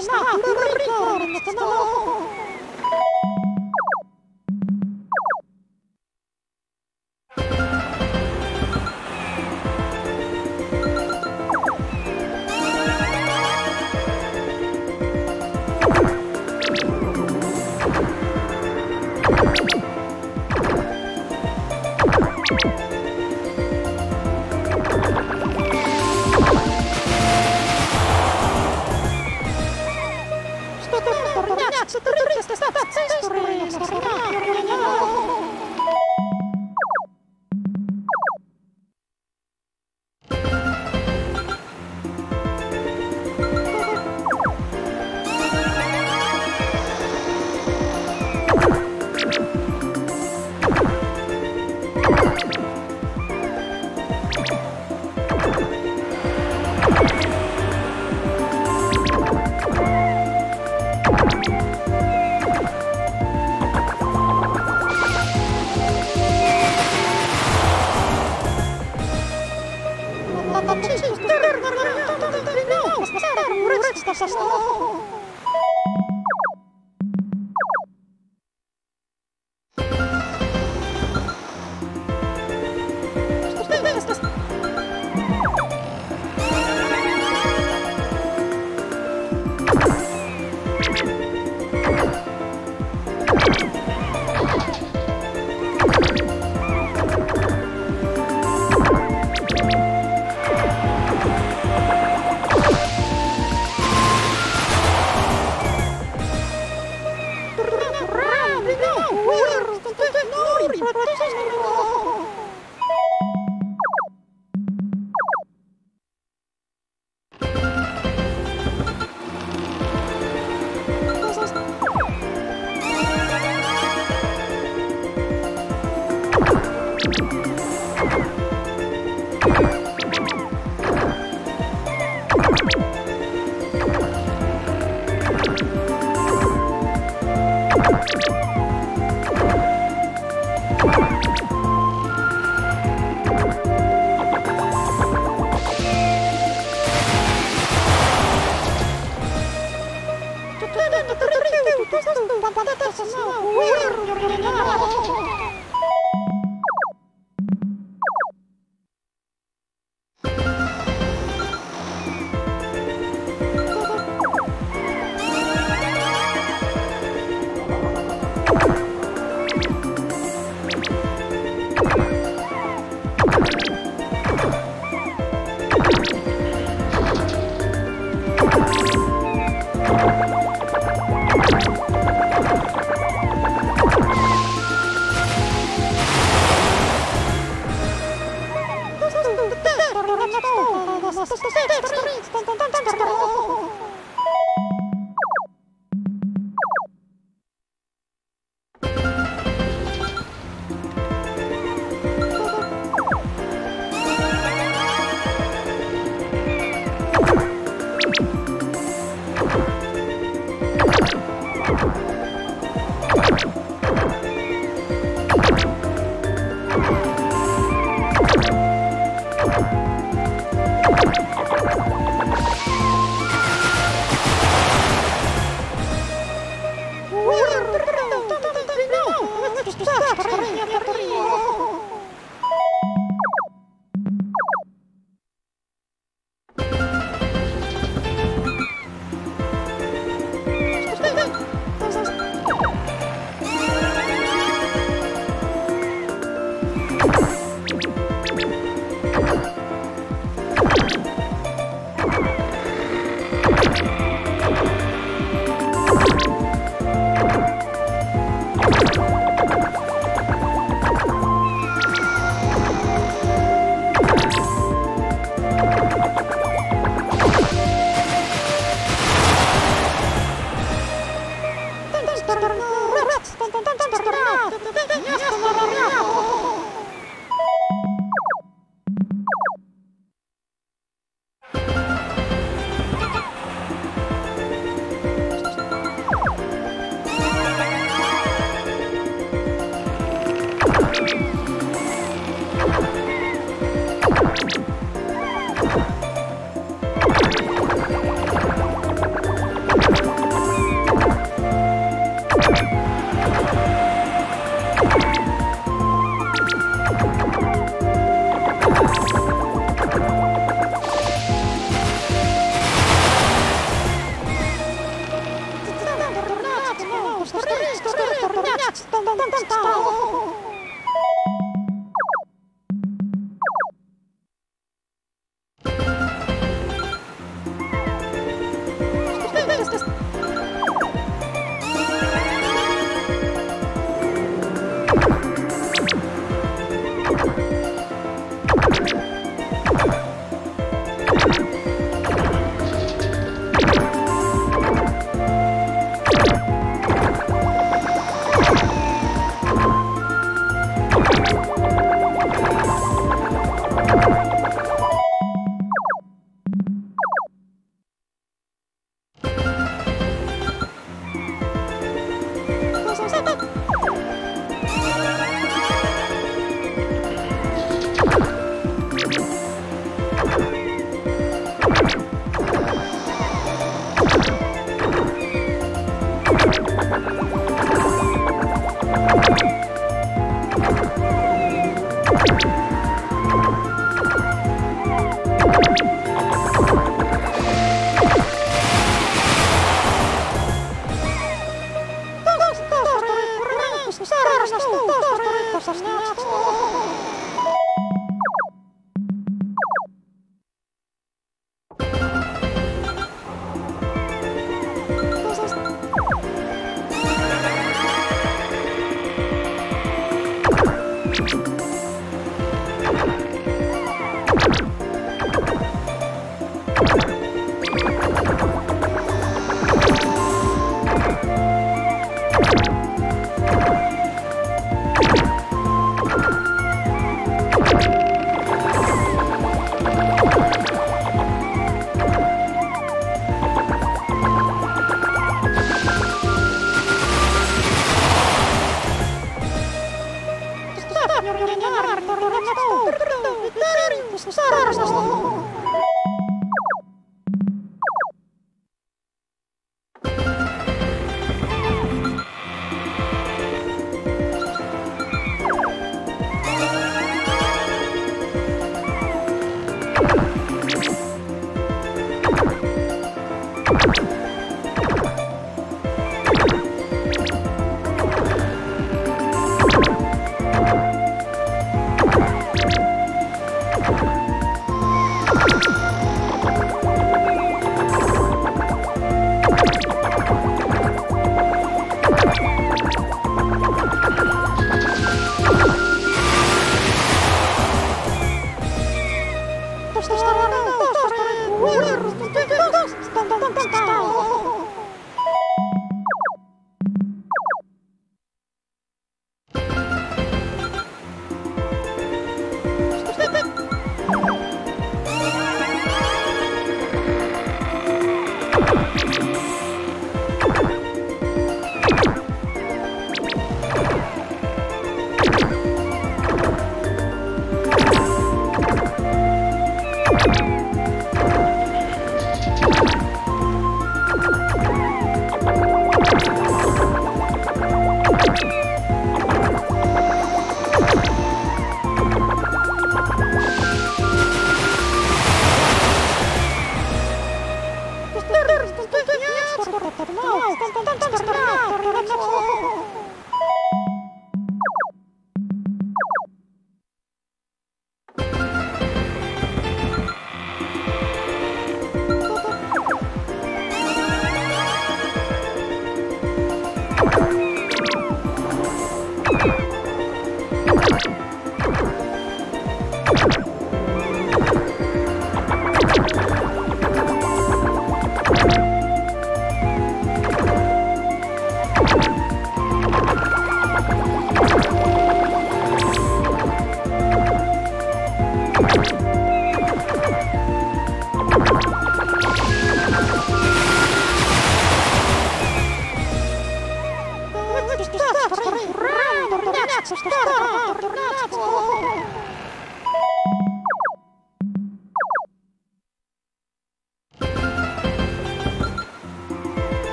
Stop! na! Rico! Rico! you Nada te has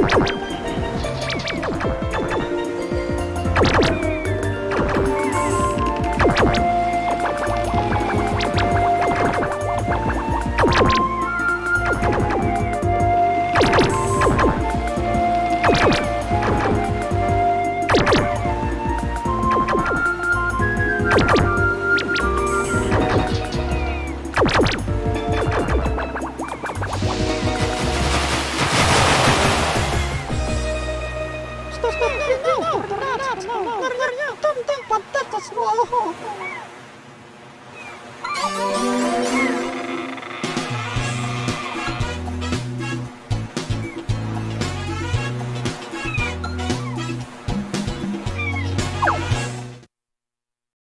you.